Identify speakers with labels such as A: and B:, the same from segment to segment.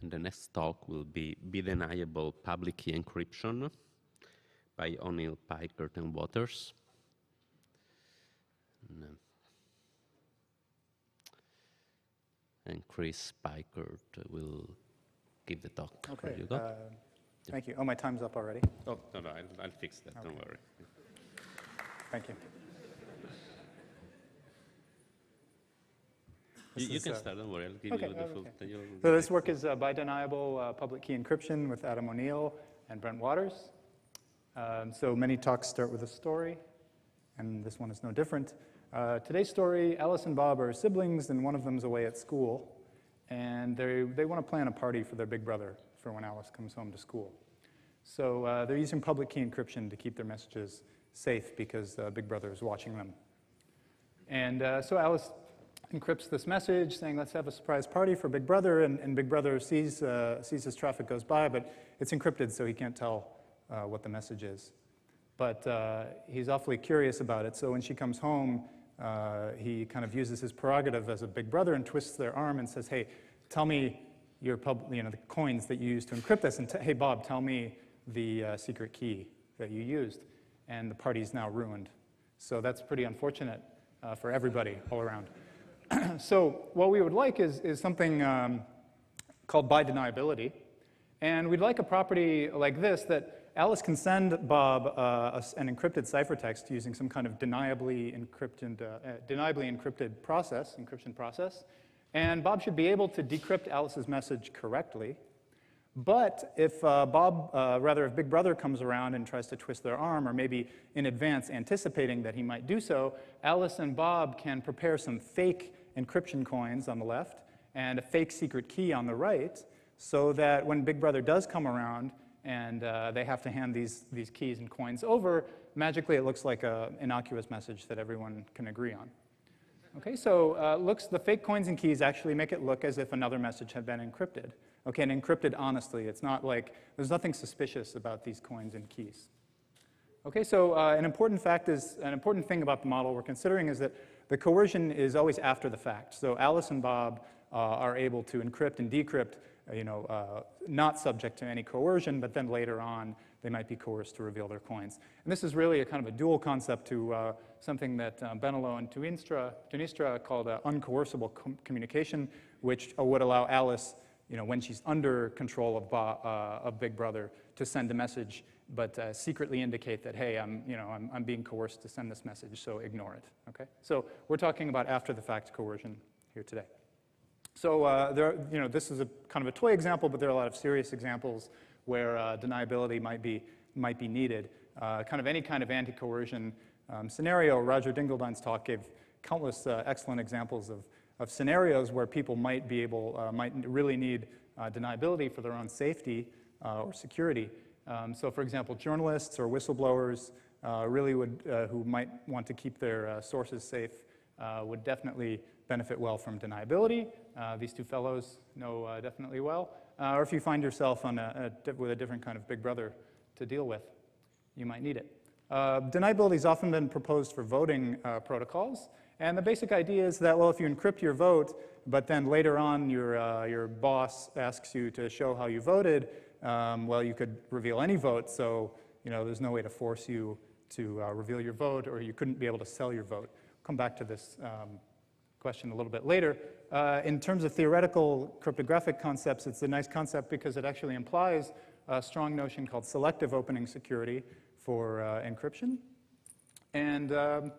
A: And the next talk will be Bi-Deniable Public Key Encryption by O'Neill, Peikert, and Waters. And, and Chris Peikert will give the talk.
B: Okay.
A: You
B: uh, Thank you. Oh, my time's up already.
A: oh, no, no, I'll, I'll fix that, don't worry.
B: Thank you.
A: You,
B: This
A: you
B: is,
A: can
B: uh,
A: start, don't worry, I'll give
B: okay,
A: you the full.
B: okay.
A: you'll-
B: So this work is uh, bi-deniable uh, public key encryption with Adam O'Neill and Brent Waters. Um, so many talks start with a story, and this one is no different. Uh, today's story, Alice and Bob are siblings, and one of them's away at school, and they, they want to plan a party for their big brother for when Alice comes home to school. So uh, they're using public key encryption to keep their messages safe because uh, Big Brother is watching them. And uh, so Alice encrypts this message saying, let's have a surprise party for Big Brother. And, and Big Brother sees, uh, sees his traffic goes by, but it's encrypted, so he can't tell uh, what the message is. But uh, he's awfully curious about it. So when she comes home, uh, he kind of uses his prerogative as a Big Brother and twists their arm and says, hey, tell me your pub, you know, the coins that you used to encrypt this. And hey, Bob, tell me the uh, secret key that you used. And the party's now ruined. So that's pretty unfortunate uh, for everybody all around. so what we would like is, is something um, called bi-deniability. And we'd like a property like this that Alice can send Bob uh, a an encrypted ciphertext using some kind of deniably encrypted, uh, uh, deniably encrypted process, encryption process. And Bob should be able to decrypt Alice's message correctly. But if uh, Bob, uh, rather, if Big Brother comes around and tries to twist their arm, or maybe in advance anticipating that he might do so, Alice and Bob can prepare some fake encryption coins on the left and a fake secret key on the right, so that when Big Brother does come around and uh, they have to hand these, these keys and coins over, magically it looks like an innocuous message that everyone can agree on. Okay, so uh, looks the fake coins and keys actually make it look as if another message had been encrypted. Okay, and encrypted honestly. It's not like there's nothing suspicious about these coins and keys. Okay, so uh, an important fact is an important thing about the model we're considering is that the coercion is always after the fact. So Alice and Bob uh, are able to encrypt and decrypt, uh, you know, uh, not subject to any coercion, but then later on they might be coerced to reveal their coins. And this is really a kind of a dual concept to uh, something that um, and Tuinstra called uncoercible com communication, which would allow Alice, you know, when she's under control of, uh, of Big Brother, to send a message, but uh, secretly indicate that, hey, I'm, you know, I'm, I'm being coerced to send this message, so ignore it. Okay? So we're talking about after-the-fact coercion here today. So uh, there, you know, this is a kind of a toy example, but there are a lot of serious examples where uh, deniability might be, might be needed. Uh, kind of any kind of anti-coercion um, scenario. Roger Dingledine's talk gave countless uh, excellent examples of, of scenarios where people might be able, uh, might really need uh, deniability for their own safety uh, or security. Um, so for example, journalists or whistleblowers uh, really would, uh, who might want to keep their sources safe would definitely benefit well from deniability. These two fellows know definitely well. Or if you find yourself on a, a, with a different kind of big brother to deal with, you might need it. Uh, deniability has often been proposed for voting uh, protocols. And the basic idea is that, well, if you encrypt your vote, but then later on your, uh, your boss asks you to show how you voted, um, well, you could reveal any vote, so you know, there's no way to force you to uh, reveal your vote, or you couldn't be able to sell your vote. Come back to this um, question a little bit later. Uh, in terms of theoretical cryptographic concepts, it's a nice concept because it actually implies a strong notion called selective opening security for uh, encryption. And um,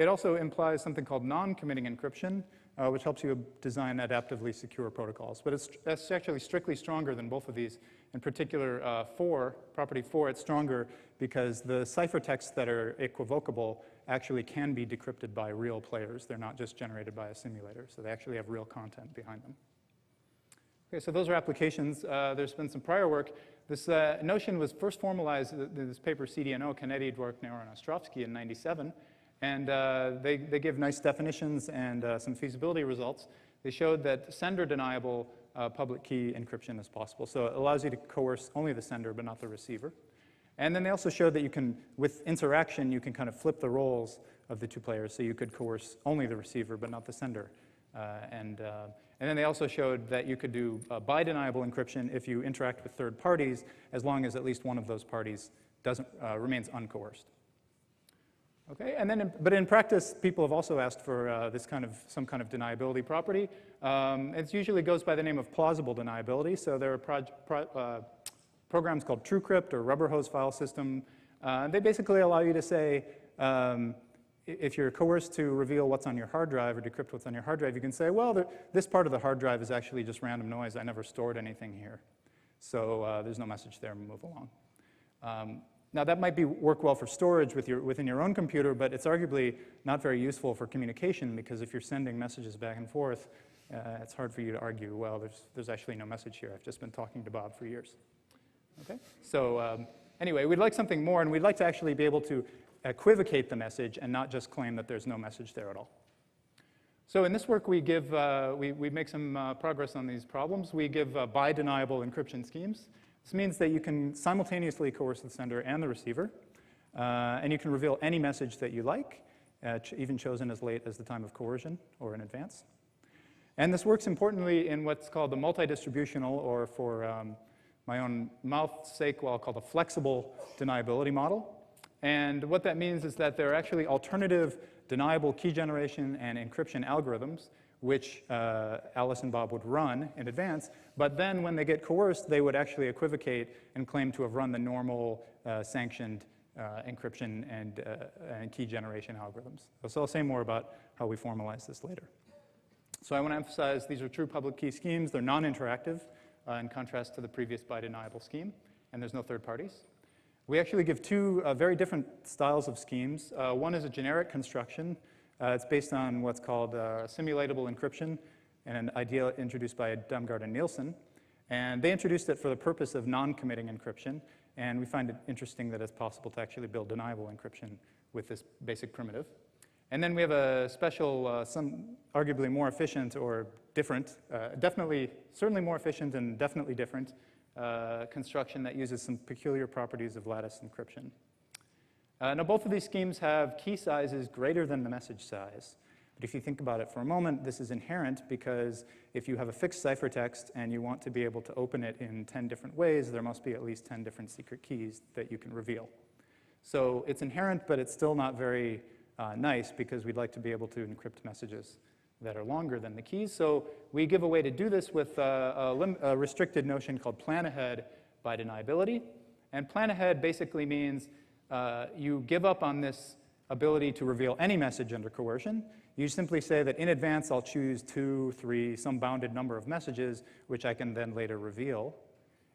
B: it also implies something called non-committing encryption, uh, which helps you design adaptively secure protocols. But it's, actually strictly stronger than both of these. In particular, uh, 4, property 4, it's stronger because the ciphertexts that are equivocable actually can be decrypted by real players. They're not just generated by a simulator, so they actually have real content behind them. Okay, so those are applications. Uh, there's been some prior work. This uh, notion was first formalized in this paper CDNO, Canetti, Dwork, and Ostrovsky in 97. And uh, they, they give nice definitions and uh, some feasibility results. They showed that sender deniable uh, public key encryption is possible. So it allows you to coerce only the sender, but not the receiver. And then they also showed that you can, with interaction, you can kind of flip the roles of the two players. So you could coerce only the receiver, but not the sender. Uh, and, uh, And then they also showed that you could do uh, bi-deniable encryption if you interact with third parties, as long as at least one of those parties doesn't, remains uncoerced. Okay, and then, in, but in practice, people have also asked for uh, this kind of, some kind of deniability property. Um, it usually goes by the name of plausible deniability. So there are pro pro uh, programs called TrueCrypt or Rubber Hose file system. Uh, they basically allow you to say, um, if you're coerced to reveal what's on your hard drive or decrypt what's on your hard drive, you can say, well, the, this part of the hard drive is actually just random noise. I never stored anything here. So uh, there's no message there, move along. Um, now that might be work well for storage with your, within your own computer, but it's arguably not very useful for communication because if you're sending messages back and forth, uh, it's hard for you to argue, well, there's, there's actually no message here. I've just been talking to Bob for years. Okay? So um, anyway, we'd like something more, and we'd like to actually be able to equivocate the message and not just claim that there's no message there at all. So in this work, we, give, uh, we, we make some uh, progress on these problems. We give uh, bi-deniable encryption schemes. This means that you can simultaneously coerce the sender and the receiver, uh, and you can reveal any message that you like, uh, ch even chosen as late as the time of coercion or in advance. And this works importantly in what's called the multi-distributional, or for um, my own mouth's sake, well, called a flexible deniability model. And what that means is that there are actually alternative deniable key generation and encryption algorithms which uh, Alice and Bob would run in advance, but then when they get coerced, they would actually equivocate and claim to have run the normal uh, sanctioned uh, encryption and, uh, and, key generation algorithms. So I'll say more about how we formalize this later. So I want to emphasize these are true public key schemes. They're non-interactive uh, in contrast to the previous bi-deniable scheme, and there's no third parties. We actually give two uh, very different styles of schemes. one is a generic construction, it's based on what's called uh, simulatable encryption, and an idea introduced by Damgaard and Nielsen. And they introduced it for the purpose of non-committing encryption, and we find it interesting that it's possible to actually build deniable encryption with this basic primitive. And then we have a special, uh, some arguably more efficient or different, uh, definitely, certainly more efficient and definitely different uh, construction that uses some peculiar properties of lattice encryption. Uh, now, both of these schemes have key sizes greater than the message size. But if you think about it for a moment, this is inherent because if you have a fixed ciphertext and you want to be able to open it in 10 different ways, there must be at least 10 different secret keys that you can reveal. So it's inherent, but it's still not very uh, nice because we'd like to be able to encrypt messages that are longer than the keys. So we give a way to do this with uh, a, a restricted notion called plan ahead bi-deniability. And plan ahead basically means uh, you give up on this ability to reveal any message under coercion. You simply say that in advance I'll choose two, three, some bounded number of messages, which I can then later reveal.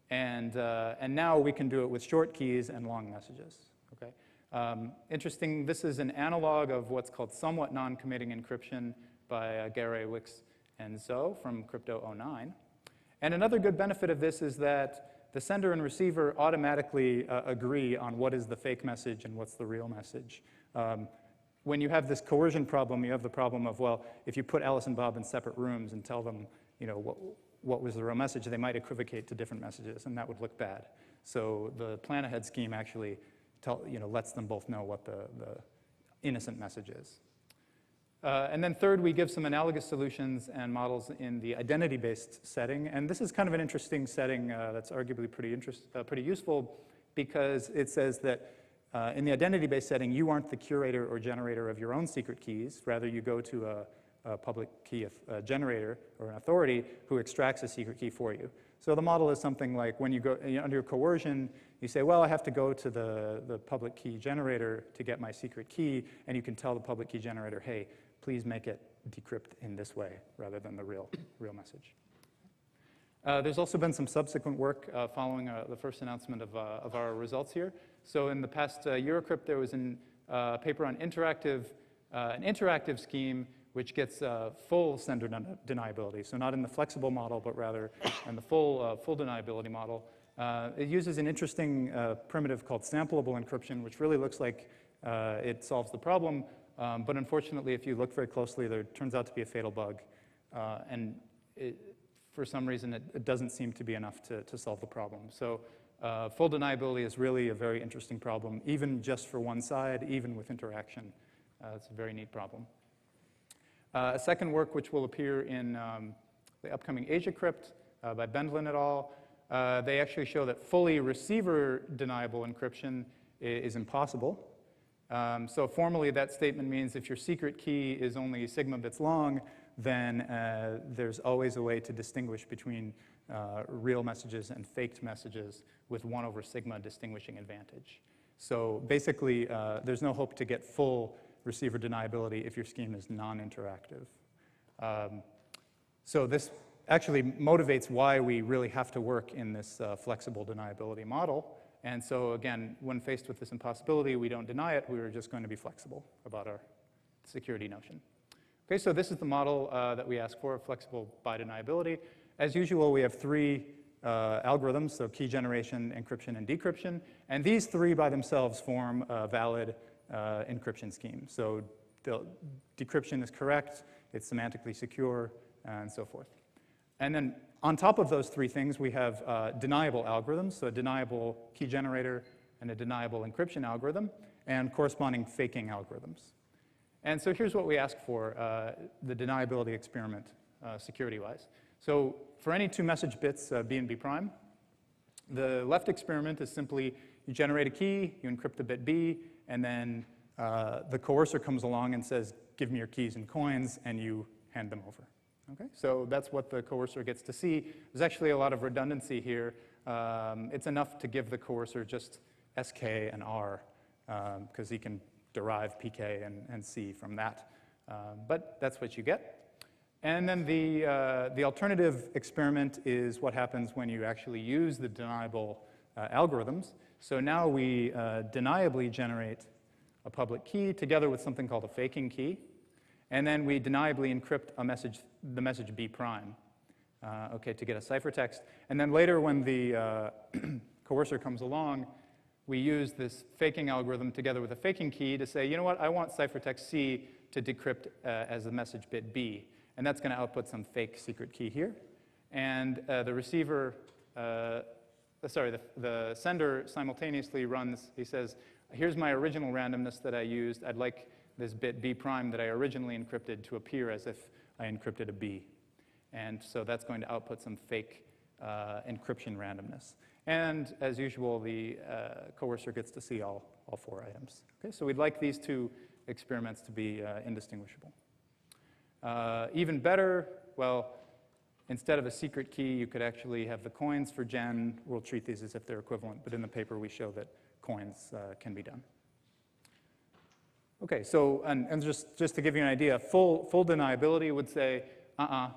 B: And, uh, and now we can do it with short keys and long messages. Okay? Um, interesting, this is an analog of what's called somewhat non-committing encryption by uh, Garay, Wichs, and Zhou from Crypto 09. And another good benefit of this is that the sender and receiver automatically uh, agree on what is the fake message and what's the real message. Um, when you have this coercion problem, you have the problem of, well, if you put Alice and Bob in separate rooms and tell them, you know, what, what was the real message, they might equivocate to different messages, and that would look bad. So the plan ahead scheme actually tell, you know, lets them both know what the, the innocent message is. Uh, and then third, we give some analogous solutions and models in the identity-based setting. And this is kind of an interesting setting uh, that's arguably pretty, interest, uh, pretty useful because it says that uh, in the identity-based setting, you aren't the curator or generator of your own secret keys. Rather, you go to a, a public key generator or an authority who extracts a secret key for you. So the model is something like when you go you know, under coercion, you say, well, I have to go to the, the public key generator to get my secret key, and you can tell the public key generator, hey, please make it decrypt in this way rather than the real, real message. Uh, there's also been some subsequent work uh, following uh, the first announcement of, uh, of our results here. So in the past uh, Eurocrypt, there was a uh, paper on interactive, an interactive scheme which gets full sender deniability. So not in the flexible model, but rather in the full, full deniability model. it uses an interesting primitive called sampleable encryption, which really looks like it solves the problem, um, but unfortunately, if you look very closely, there turns out to be a fatal bug. Uh, and it, for some reason, it, it, doesn't seem to be enough to, to solve the problem. So uh, full deniability is really a very interesting problem, even just for one side, even with interaction. Uh, it's a very neat problem. Uh, a second work, which will appear in um, the upcoming AsiaCrypt uh, by Bendlin et al. Uh, they actually show that fully receiver deniable encryption is, impossible. Um, so formally, that statement means if your secret key is only sigma bits long, then uh, there's always a way to distinguish between uh, real messages and faked messages with 1 over sigma distinguishing advantage. So basically, uh, there's no hope to get full receiver deniability if your scheme is non-interactive. Um, so this actually motivates why we really have to work in this uh, flexible deniability model. And so again, when faced with this impossibility, we don't deny it, we're just going to be flexible about our security notion. Okay, so this is the model uh, that we ask for, flexible bi-deniability. As usual, we have three uh, algorithms, so key generation, encryption, and decryption. And these three by themselves form a valid uh, encryption scheme. So decryption is correct, it's semantically secure, and so forth. And then on top of those three things, we have uh, deniable algorithms, so a deniable key generator and a deniable encryption algorithm, and corresponding faking algorithms. And so here's what we ask for, uh, the deniability experiment uh, security-wise. So for any two message bits, uh, B and B prime, the left experiment is simply you generate a key, you encrypt the bit B, and then uh, the coercer comes along and says, give me your keys and coins, and you hand them over. Okay, so that's what the coercer gets to see. There's actually a lot of redundancy here. Um, it's enough to give the coercer just SK and R, because um, he can derive PK and, and C from that. Um, but that's what you get. And then the, uh, the alternative experiment is what happens when you actually use the deniable uh, algorithms. So now we uh, deniably generate a public key together with something called a faking key. And then we deniably encrypt a message, the message B prime, uh, okay, to get a ciphertext. And then later when the uh, coercer comes along, we use this faking algorithm together with a faking key to say, you know what, I want ciphertext C to decrypt uh, as the message bit B. And that's going to output some fake secret key here. And uh, the receiver, uh, sorry, the, the sender simultaneously runs, he says, here's my original randomness that I used. I'd like this bit B prime that I originally encrypted to appear as if I encrypted a B. And so that's going to output some fake uh, encryption randomness. And as usual, the uh, coercer gets to see all, all four items. Okay, so we'd like these two experiments to be uh, indistinguishable. Uh, even better, well, instead of a secret key, you could actually have the coins for gen. We'll treat these as if they're equivalent, but in the paper we show that coins uh, can be done. Okay, so, and, and just, just to give you an idea, full, full deniability would say, uh-uh,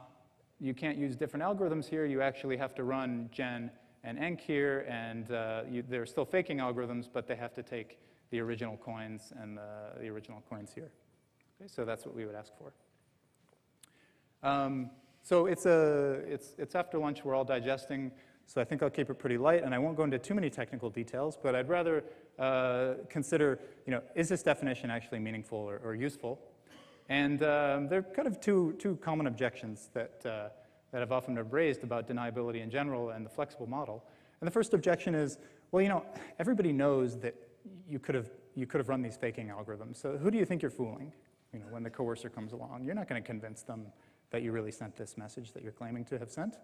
B: you can't use different algorithms here. You actually have to run gen and enc here, and uh, you, they're still faking algorithms, but they have to take the original coins and the, the original coins here. Okay, so that's what we would ask for. Um, so it's, a, it's, it's after lunch, we're all digesting, so I think I'll keep it pretty light, and I won't go into too many technical details, but I'd rather uh, consider, you know, is this definition actually meaningful or, or useful? And um, there are kind of two, two common objections that, uh, that have often been raised about deniability in general and the flexible model. And the first objection is, well, you know, everybody knows that you could have, you could have run these faking algorithms. So who do you think you're fooling, you know, when the coercer comes along? You're not going to convince them that you really sent this message that you're claiming to have sent.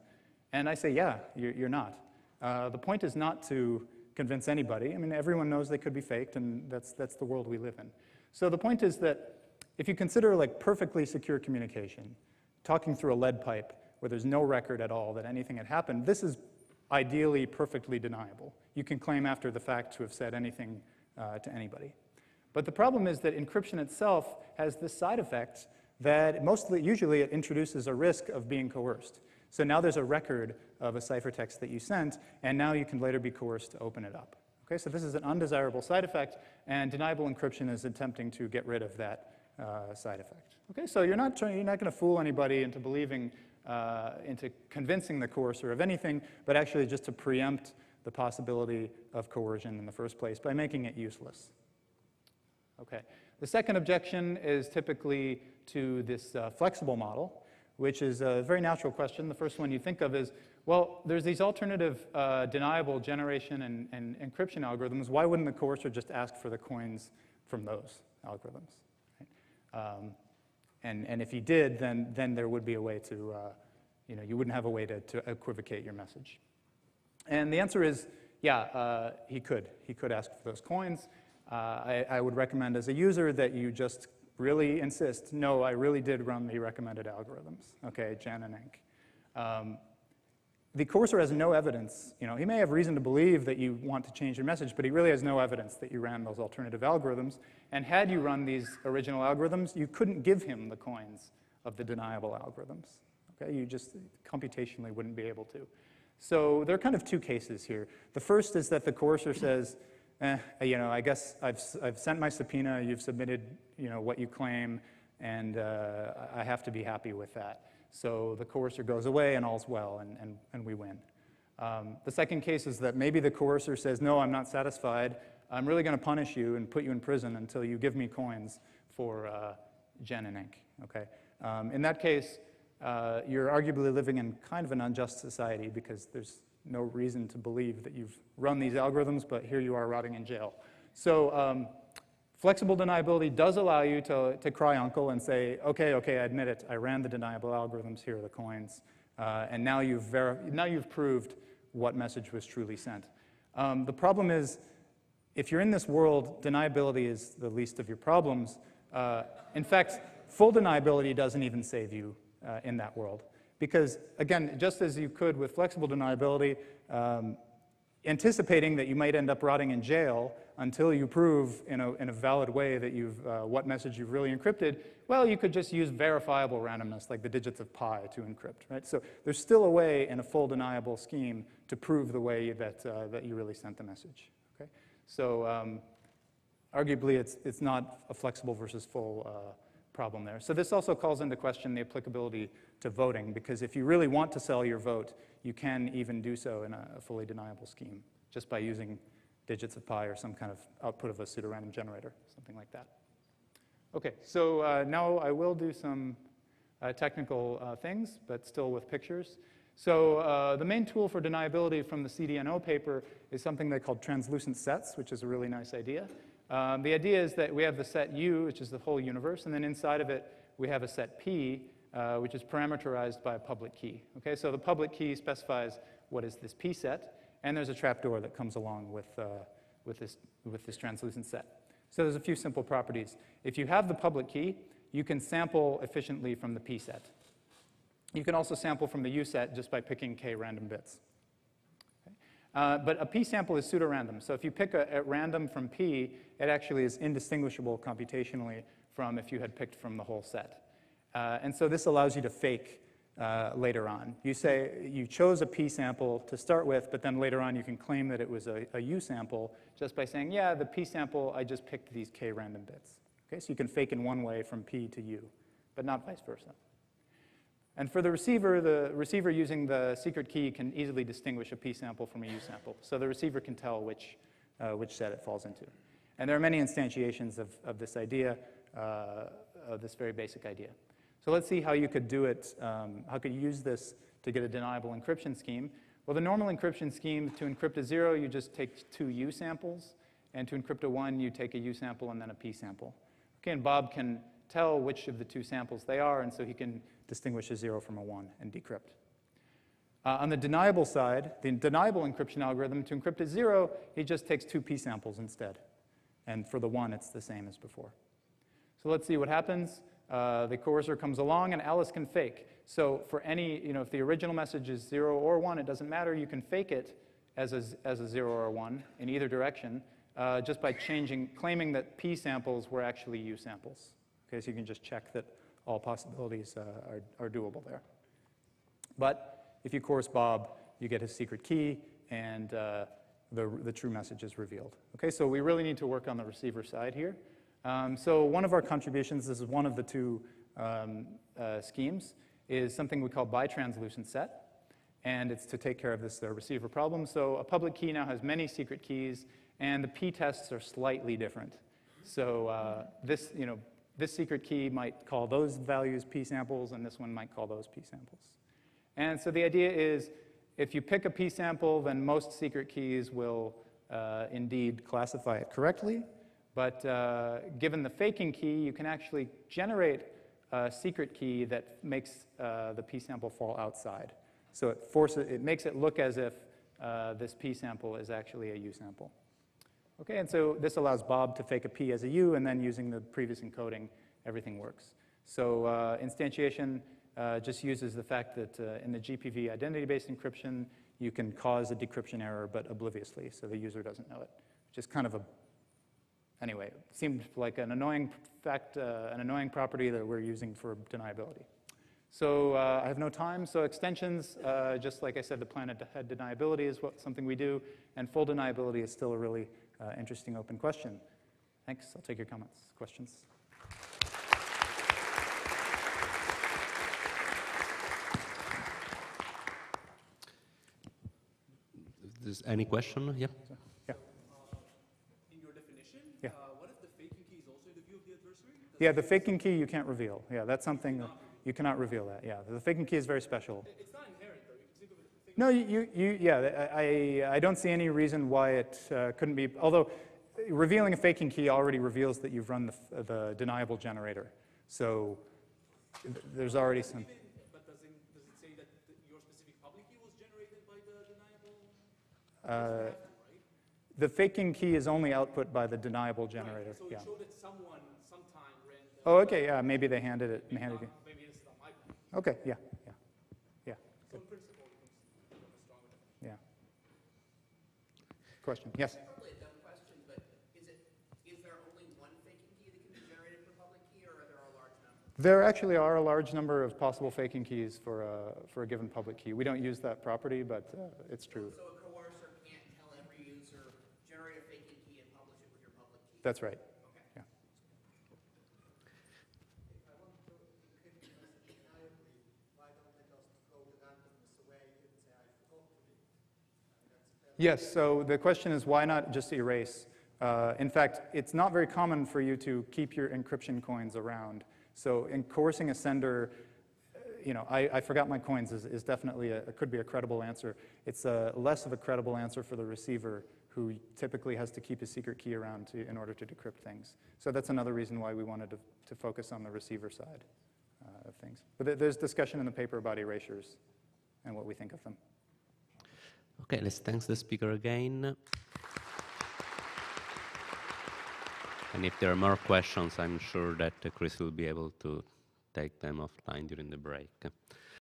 B: And I say, yeah, you're, you're not. Uh, the point is not to convince anybody. I mean, everyone knows they could be faked, and that's, that's the world we live in. So the point is that if you consider like perfectly secure communication, talking through a lead pipe where there's no record at all that anything had happened, this is ideally perfectly deniable. You can claim after the fact to have said anything uh, to anybody. But the problem is that encryption itself has this side effect that mostly, usually it introduces a risk of being coerced. So now there's a record of a ciphertext that you sent, and now you can later be coerced to open it up. Okay, so this is an undesirable side effect, and deniable encryption is attempting to get rid of that uh, side effect. Okay, so you're not, you're not going to fool anybody into believing, uh, into convincing the coercer of anything, but actually just to preempt the possibility of coercion in the first place by making it useless. Okay. The second objection is typically to this uh, flexible model which is a very natural question. The first one you think of is, well, there's these alternative uh, deniable generation and, and, encryption algorithms. Why wouldn't the coercer just ask for the coins from those algorithms? Right? Um, and, and if he did, then, then there would be a way to, uh, you know, you wouldn't have a way to, to equivocate your message. And the answer is, yeah, uh, he could. He could ask for those coins. Uh, I, I, would recommend as a user that you just really insist, no, I really did run the recommended algorithms, okay, Gen and Enc. Um, the coercer has no evidence. You know, he may have reason to believe that you want to change your message, but he really has no evidence that you ran those alternative algorithms. And had you run these original algorithms, you couldn't give him the coins of the deniable algorithms. Okay, you just computationally wouldn't be able to. So there are kind of two cases here. The first is that the coercer says, eh, you know, I guess I've, I've sent my subpoena, you've submitted, you know, what you claim, and uh, I have to be happy with that. So the coercer goes away and all's well, and, and, and we win. Um, the second case is that maybe the coercer says, no, I'm not satisfied. I'm really going to punish you and put you in prison until you give me coins for uh, Gen and Enc. Okay? Um, in that case, uh, you're arguably living in kind of an unjust society because there's no reason to believe that you've run these algorithms, but here you are rotting in jail. So um, Flexible deniability does allow you to, to cry uncle and say, okay, okay, I admit it, I ran the deniable algorithms, here are the coins, uh, and now you've, now you've proved what message was truly sent. Um, the problem is, if you're in this world, deniability is the least of your problems. Uh, in fact, full deniability doesn't even save you uh, in that world. Because, again, just as you could with flexible deniability, um, anticipating that you might end up rotting in jail until you prove in a, in a valid way that you've, uh, what message you've really encrypted, well, you could just use verifiable randomness, like the digits of pi, to encrypt, right? So there's still a way in a full deniable scheme to prove the way that, uh, that you really sent the message, okay? So um, arguably, it's, it's not a flexible versus full uh, problem there. So this also calls into question the applicability to voting, because if you really want to sell your vote, you can even do so in a fully deniable scheme, just by using digits of pi or some kind of output of a pseudorandom generator, something like that. Okay, so uh, now I will do some uh, technical uh, things, but still with pictures. So uh, the main tool for deniability from the CDNO paper is something they called translucent sets, which is a really nice idea. Um, the idea is that we have the set U, which is the whole universe, and then inside of it we have a set P, uh, which is parameterized by a public key. Okay, so the public key specifies what is this P set, and there's a trapdoor that comes along with, uh, with, this, with this translucent set. So there's a few simple properties. If you have the public key, you can sample efficiently from the P set. You can also sample from the U set just by picking K random bits. Uh, but a P sample is pseudorandom. So if you pick a, at random from P, it actually is indistinguishable computationally from if you had picked from the whole set. Uh, and so this allows you to fake uh, later on. You say you chose a P sample to start with, but then later on you can claim that it was a, a U sample just by saying, yeah, the P sample, I just picked these K random bits. Okay, so you can fake in one way from P to U, but not vice versa. And for the receiver, the receiver using the secret key can easily distinguish a P sample from a U sample. So the receiver can tell which, uh, which set it falls into. And there are many instantiations of, of this idea, uh, of this very basic idea. So let's see how you could do it, um, how could you use this to get a deniable encryption scheme. Well, the normal encryption scheme, to encrypt a zero, you just take two U samples, and to encrypt a one, you take a U sample and then a P sample. Okay, and Bob can tell which of the two samples they are, and so he can distinguish a zero from a one and decrypt. Uh, on the deniable side, the deniable encryption algorithm, to encrypt a zero, he just takes two P samples instead. And for the one, it's the same as before. So let's see what happens. Uh, the coercer comes along and Alice can fake. So for any, you know, if the original message is zero or one, it doesn't matter. You can fake it as a, as a zero or a one in either direction uh, just by changing, claiming that P samples were actually U samples. Okay, so you can just check that all possibilities uh, are, are doable there. But if you coerce Bob, you get his secret key and uh, the, the true message is revealed. Okay, so we really need to work on the receiver side here. Um, so one of our contributions, this is one of the two um, uh, schemes, is something we call bitranslucent set. And it's to take care of this uh, receiver problem. So a public key now has many secret keys, and the p-tests are slightly different. So uh, this, you know, this secret key might call those values p samples, and this one might call those p samples. And so the idea is, if you pick a p sample, then most secret keys will uh, indeed classify it correctly. But uh, given the faking key, you can actually generate a secret key that makes uh, the P sample fall outside. So it forces, it makes it look as if uh, this P sample is actually a U sample. Okay, and so this allows Bob to fake a P as a U, and then using the previous encoding, everything works. So uh, instantiation uh, just uses the fact that uh, in the GPV identity-based encryption, you can cause a decryption error, but obliviously, so the user doesn't know it, which is kind of a, anyway, seemed like an annoying fact, uh, an annoying property that we're using for deniability. So uh, I have no time, so extensions, uh, just like I said, the plan ahead deniability is what, something we do, and full deniability is still a really uh, interesting open question. Thanks, I'll take your comments, questions.
A: Is any question? Yeah.
B: Yeah.
C: In your definition,
B: Yeah.
C: uh, what if the faking key is also in the view of the adversary? Does-
B: Yeah, the faking key you can't reveal. Yeah, that's something, that- you cannot reveal that, yeah. The faking key is very special.
C: It's not inherent, though. You can think of it. Think
B: No, you, you, yeah, I, I- don't see any reason why it uh, couldn't be, although revealing a faking key already reveals that you've run the, the deniable generator. So there's already some,
C: but does it, does it say that your specific public key was generated by the deniable?
B: uh, the faking key is only output by the deniable generator,
C: So
B: yeah.
C: it showed that someone sometime ran the.
B: Oh, okay, yeah, maybe they handed it, handed it.
C: Maybe it's not my plan.
B: Okay, yeah,
C: So in principle, it becomes become a stronger definition.
B: yeah. Question, yes?
D: Probably a dumb question, but is it, is there only one faking key that can be generated for public key, or are there a large number?
B: There actually are a large number of possible faking keys for a, for a given public key. We don't use that property, but uh, it's true.
D: So a coercer can't tell every user, generate a faking key and publish it with your public key?
B: That's right.
D: Okay.
B: Yeah. Yes, so the question is why not just erase? Uh, in fact, it's not very common for you to keep your encryption coins around. So in coercing a sender, uh, you know, I, I forgot my coins is, is definitely a, could be a credible answer. It's a, less of a credible answer for the receiver who typically has to keep a secret key around to, in order to decrypt things. So that's another reason why we wanted to, to focus on the receiver side uh, of things. But there- there's discussion in the paper about erasures and what we think of them.
A: Okay, let's thank the speaker again. And if there are more questions, I'm sure that uh, Chris will be able to take them offline during the break.